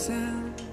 sound